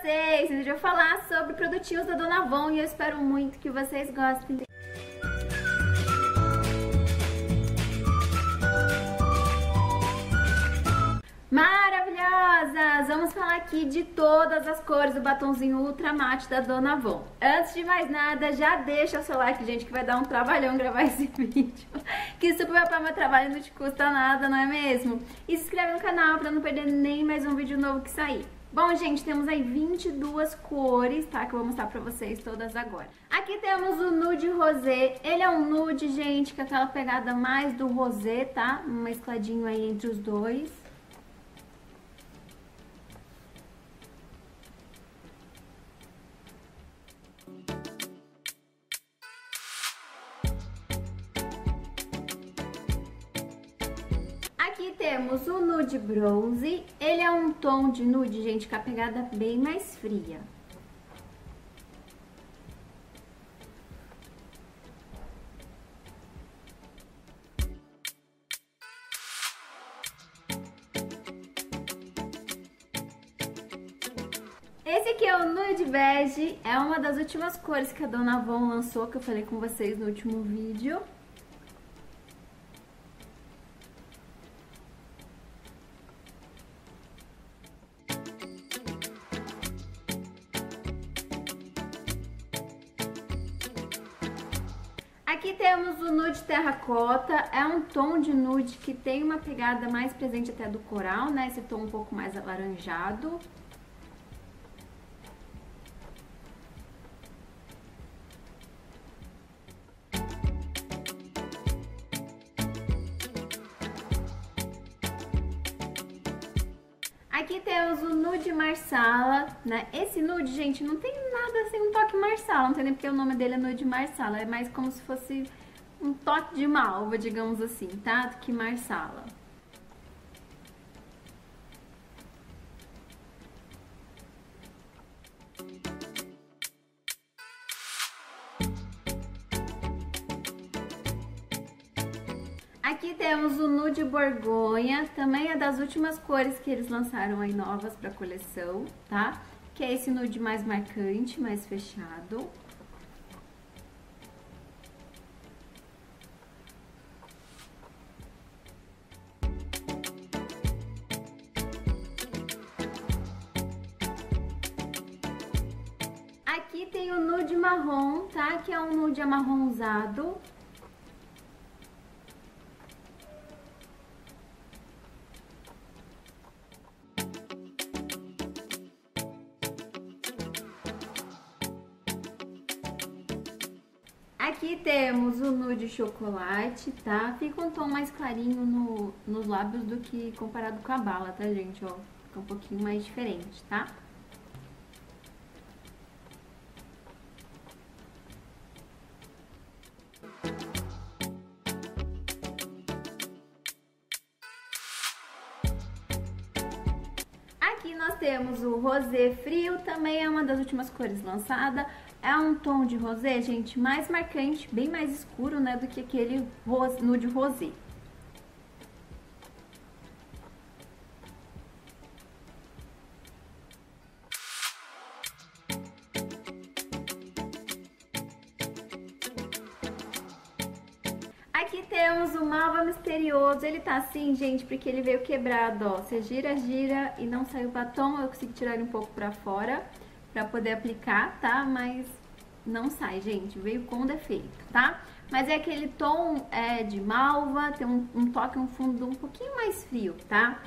vocês! Hoje eu vou falar sobre produtinhos da Dona Avon e eu espero muito que vocês gostem. Maravilhosas! Vamos falar aqui de todas as cores do batonzinho Ultra Matte da Dona Avon. Antes de mais nada, já deixa o seu like, gente, que vai dar um trabalhão gravar esse vídeo. Que super para meu trabalho não te custa nada, não é mesmo? E se inscreve no canal para não perder nem mais um vídeo novo que sair. Bom, gente, temos aí 22 cores, tá? Que eu vou mostrar pra vocês todas agora. Aqui temos o nude rosé. Ele é um nude, gente, com aquela pegada mais do rosé, tá? Um mescladinho aí entre os dois. Nude bronze. Ele é um tom de nude, gente, com a pegada bem mais fria. Esse aqui é o Nude Bege, é uma das últimas cores que a Dona Avon lançou, que eu falei com vocês no último vídeo. Aqui temos o nude terracota, é um tom de nude que tem uma pegada mais presente até do coral, né? Esse tom um pouco mais alaranjado. Marsala, né? Esse nude, gente, não tem nada assim, um toque marsala, não tem nem porque o nome dele é nude marsala, é mais como se fosse um toque de malva, digamos assim, tá? Do que marsala. Temos o nude borgonha, também é das últimas cores que eles lançaram aí novas para coleção, tá? Que é esse nude mais marcante, mais fechado. Aqui tem o nude marrom, tá? Que é um nude amarronzado. Chocolate, tá? Fica um tom mais clarinho no, nos lábios do que comparado com a bala, tá, gente? Ó, fica um pouquinho mais diferente, tá? Aqui nós temos o rosé frio, também é uma das últimas cores lançada. É um tom de rosé, gente, mais marcante, bem mais escuro, né, do que aquele nude rosé. Aqui temos o Malva Misterioso, ele tá assim, gente, porque ele veio quebrado, ó. Você gira, gira e não saiu batom, eu consegui tirar ele um pouco pra fora pra poder aplicar, tá? Mas não sai, gente, veio com defeito, tá? Mas é aquele tom é, de malva, tem um, um toque, um fundo um pouquinho mais frio, tá?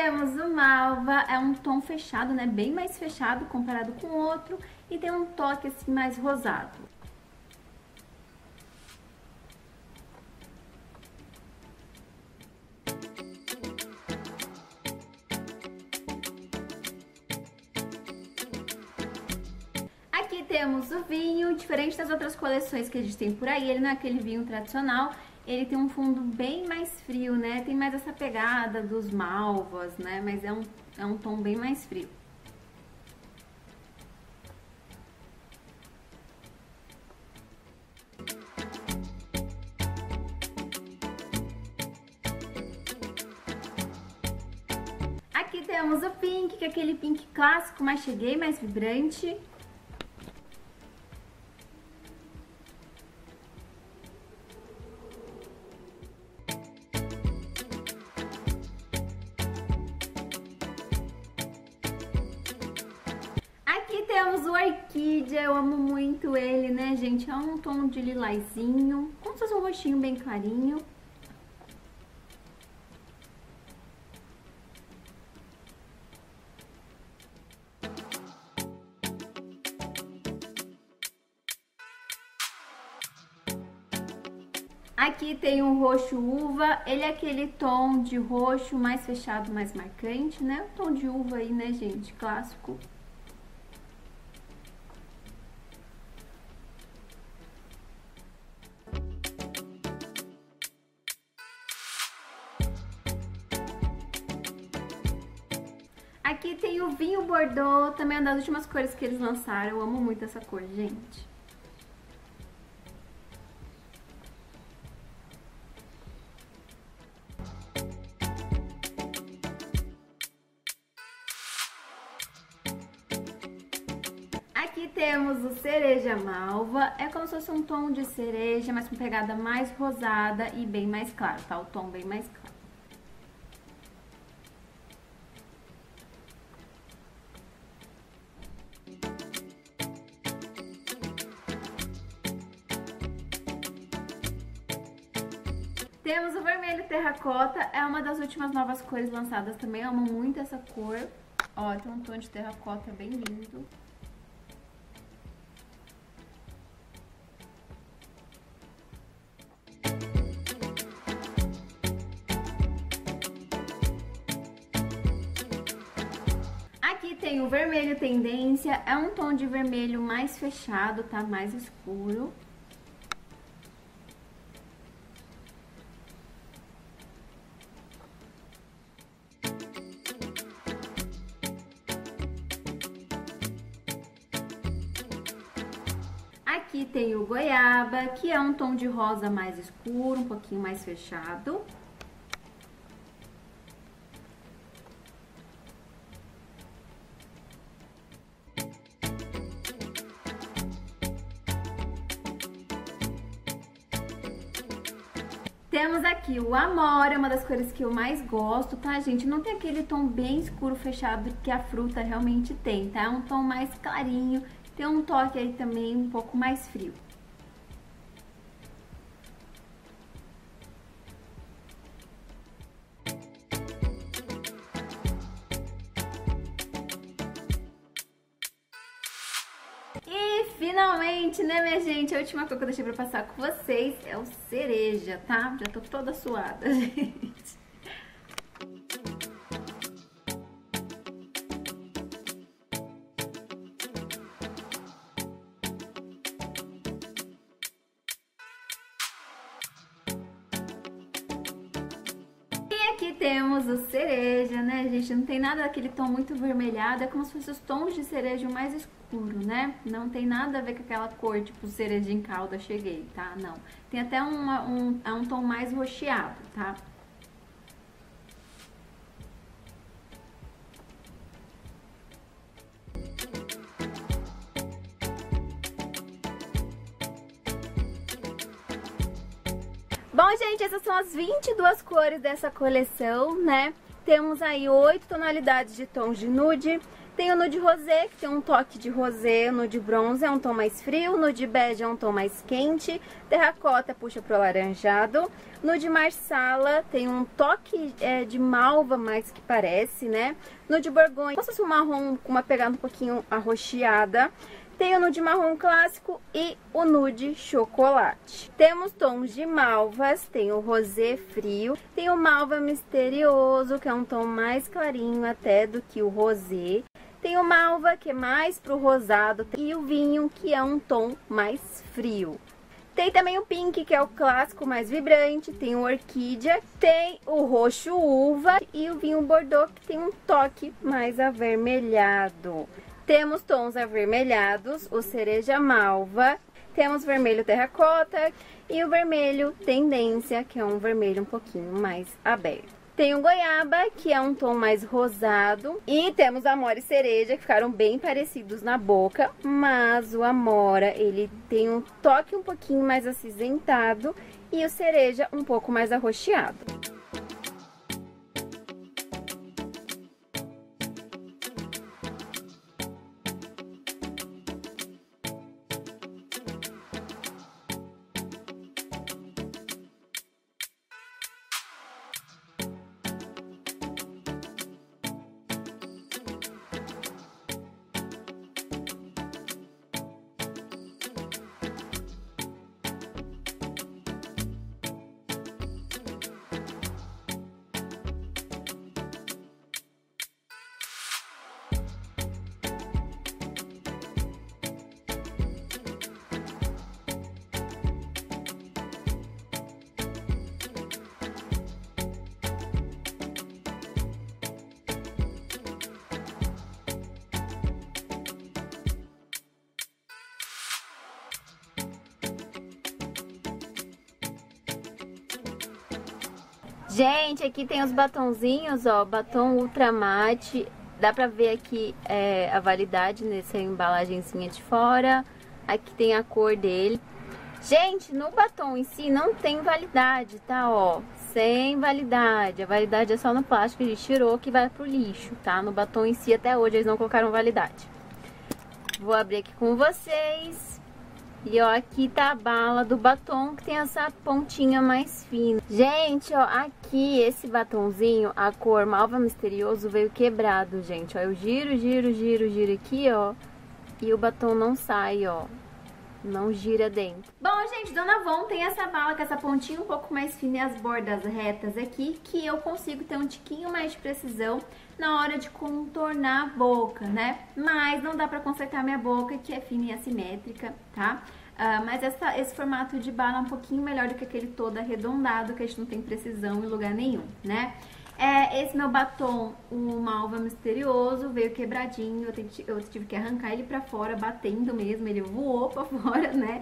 Temos o malva, é um tom fechado, né? Bem mais fechado comparado com o outro e tem um toque assim mais rosado. Aqui temos o vinho, diferente das outras coleções que a gente tem por aí, ele não é aquele vinho tradicional, ele tem um fundo bem mais frio, né? Tem mais essa pegada dos malvas, né? Mas é um, é um tom bem mais frio. Aqui temos o pink, que é aquele pink clássico, mais cheguei, mais vibrante. Eu amo muito ele, né, gente? É um tom de lilazinho, como se fosse um roxinho bem clarinho. Aqui tem o roxo uva, ele é aquele tom de roxo mais fechado, mais marcante, né? O tom de uva aí, né, gente? Clássico. Também é uma das últimas cores que eles lançaram. Eu amo muito essa cor, gente. Aqui temos o cereja malva, é como se fosse um tom de cereja, mas com pegada mais rosada e bem mais claro, tá? O tom bem mais claro. Temos o vermelho terracota, é uma das últimas novas cores lançadas também, amo muito essa cor. Ó, tem um tom de terracota bem lindo. Aqui tem o vermelho tendência, é um tom de vermelho mais fechado, tá? Mais escuro. Aqui tem o goiaba, que é um tom de rosa mais escuro, um pouquinho mais fechado. Temos aqui o Amora, uma das cores que eu mais gosto, tá, gente? Não tem aquele tom bem escuro, fechado, que a fruta realmente tem, tá? É um tom mais clarinho, tem um toque aí também um pouco mais frio. E finalmente, né, minha gente, a última coisa que eu deixei pra passar com vocês é o cereja, tá? Já tô toda suada, gente. Gente? Não tem nada daquele tom muito vermelhado, é como se fossem os tons de cereja mais escuro, né? Não tem nada a ver com aquela cor, tipo cereja em calda, cheguei, tá? Não. Tem até uma, um, é um tom mais roxeado, tá? Bom, gente, essas são as 22 cores dessa coleção, né? Temos aí oito tonalidades de tons de nude. Tem o nude rosé, que tem um toque de rosé, nude bronze é um tom mais frio, nude bege é um tom mais quente, terracota puxa pro alaranjado, nude marsala tem um toque é, de malva mais que parece, né? Nude borgonha, como se fosse um marrom com uma pegada um pouquinho arroxeada. Tem o nude marrom clássico e o nude chocolate. Temos tons de malvas, tem o rosé frio, tem o malva misterioso, que é um tom mais clarinho até do que o rosé. Tem o malva, que é mais pro rosado, e o vinho, que é um tom mais frio. Tem também o pink, que é o clássico mais vibrante, tem o orquídea, tem o roxo uva e o vinho bordeaux, que tem um toque mais avermelhado. Temos tons avermelhados, o cereja malva, temos vermelho terracota e o vermelho tendência, que é um vermelho um pouquinho mais aberto. Tem o goiaba, que é um tom mais rosado. E temos amora e cereja, que ficaram bem parecidos na boca. Mas o amora, ele tem um toque um pouquinho mais acinzentado. E o cereja um pouco mais arroxeado. Gente, aqui tem os batonzinhos, ó, batom ultra mate. Dá pra ver aqui é, a validade nessa embalagenzinha de fora. Aqui tem a cor dele. Gente, no batom em si não tem validade, tá? Ó, sem validade. A validade é só no plástico, a gente tirou que vai pro lixo, tá? No batom em si até hoje eles não colocaram validade. Vou abrir aqui com vocês. E ó, aqui tá a bala do batom que tem essa pontinha mais fina. Gente, ó, aqui esse batonzinho, a cor Malva Misterioso veio quebrado, gente. Ó, eu giro, giro, giro, giro aqui, ó. E o batom não sai, ó. Não gira dentro. Bom, gente, Dona Von tem essa bala com essa pontinha um pouco mais fina e as bordas retas aqui, que eu consigo ter um tiquinho mais de precisão na hora de contornar a boca, né? Mas não dá pra consertar minha boca, que é fina e assimétrica, tá? Uh, mas essa, esse formato de bala é um pouquinho melhor do que aquele todo arredondado, que a gente não tem precisão em lugar nenhum, né? É, esse meu batom, o Malva Misterioso, veio quebradinho, eu, tive, eu tive que arrancar ele pra fora, batendo mesmo, ele voou pra fora, né?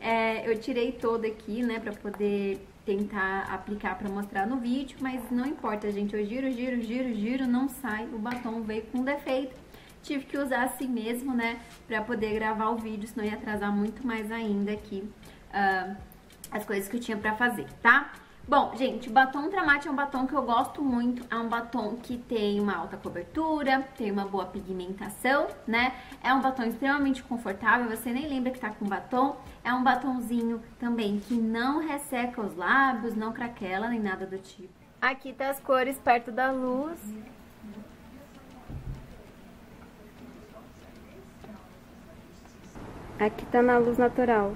É, eu tirei todo aqui, né, pra poder tentar aplicar pra mostrar no vídeo, mas não importa, gente, eu giro, giro, giro, giro, não sai, o batom veio com defeito. Tive que usar assim mesmo, né, pra poder gravar o vídeo, senão ia atrasar muito mais ainda aqui uh, as coisas que eu tinha pra fazer, tá? Bom, gente, batom Ultramate é um batom que eu gosto muito, é um batom que tem uma alta cobertura, tem uma boa pigmentação, né? É um batom extremamente confortável, você nem lembra que tá com batom. É um batomzinho também que não resseca os lábios, não craquela, nem nada do tipo. Aqui tá as cores perto da luz. Aqui tá na luz natural.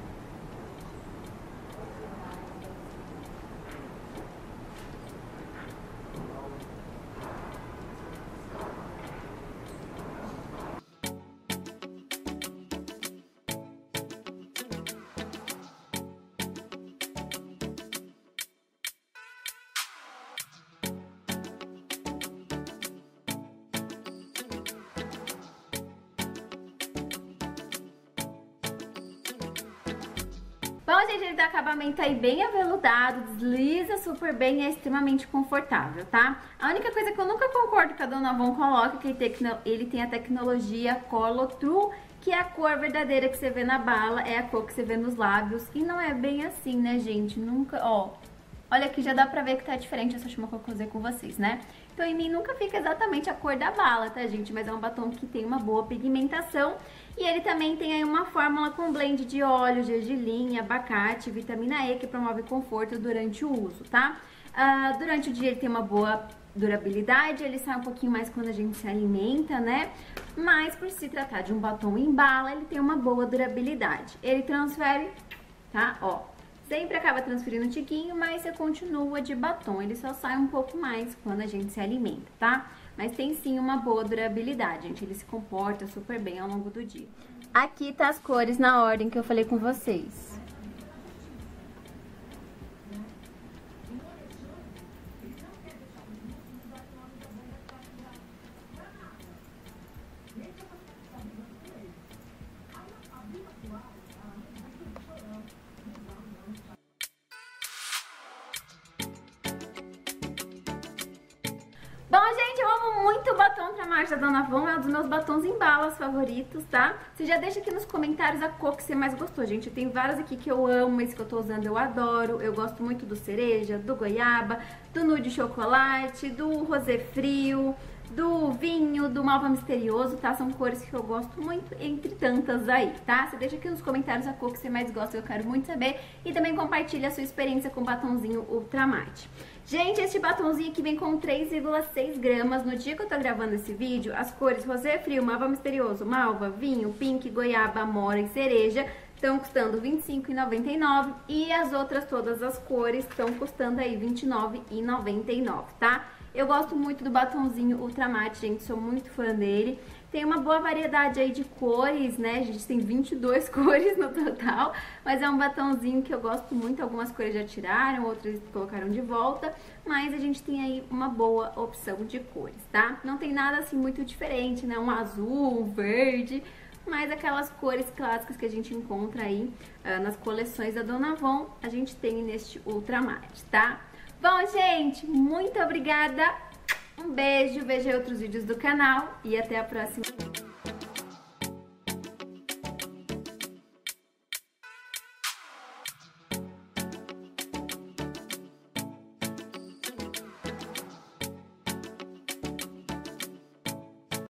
Bom, gente, ele dá acabamento aí bem aveludado, desliza super bem e é extremamente confortável, tá? A única coisa que eu nunca concordo que a Dona Von coloca é que ele tem a tecnologia Color True, que é a cor verdadeira que você vê na bala, é a cor que você vê nos lábios. E não é bem assim, né, gente? Nunca, ó... Olha aqui, já dá pra ver que tá diferente essa chama que eu usei com vocês, né? Então em mim nunca fica exatamente a cor da bala, tá, gente? Mas é um batom que tem uma boa pigmentação. E ele também tem aí uma fórmula com blend de óleo, gergelim, abacate, vitamina E, que promove conforto durante o uso, tá? Uh, durante o dia ele tem uma boa durabilidade, ele sai um pouquinho mais quando a gente se alimenta, né? Mas por se tratar de um batom em bala, ele tem uma boa durabilidade. Ele transfere, tá? Ó, Sempre acaba transferindo um tiquinho, mas você continua de batom. Ele só sai um pouco mais quando a gente se alimenta, tá? Mas tem sim uma boa durabilidade, gente. Ele se comporta super bem ao longo do dia. Aqui tá as cores na ordem que eu falei com vocês. Batom Ultramar da Dona Von é um dos meus batons em balas favoritos, tá? Você já deixa aqui nos comentários a cor que você mais gostou, gente. Tem vários aqui que eu amo, esse que eu tô usando eu adoro. Eu gosto muito do cereja, do goiaba, do nude chocolate, do rosé frio, do vinho, do malva misterioso, tá? São cores que eu gosto muito, entre tantas aí, tá? Você deixa aqui nos comentários a cor que você mais gosta, eu quero muito saber. E também compartilha a sua experiência com o batonzinho Ultramate. Gente, este batonzinho aqui vem com 3,6 gramas. No dia que eu tô gravando esse vídeo, as cores rosé frio, malva misterioso, malva, vinho, pink, goiaba, amora e cereja estão custando R$ 25,99 e as outras todas as cores estão custando aí R$ 29,99, tá? Eu gosto muito do batonzinho Ultramate, gente, sou muito fã dele. Tem uma boa variedade aí de cores, né? A gente tem 22 cores no total, mas é um batonzinho que eu gosto muito. Algumas cores já tiraram, outras colocaram de volta, mas a gente tem aí uma boa opção de cores, tá? Não tem nada assim muito diferente, né? Um azul, um verde, mas aquelas cores clássicas que a gente encontra aí uh, nas coleções da Dona Von, a gente tem neste Ultramate, tá? Bom, gente, muito obrigada. Um beijo, veja outros vídeos do canal e até a próxima.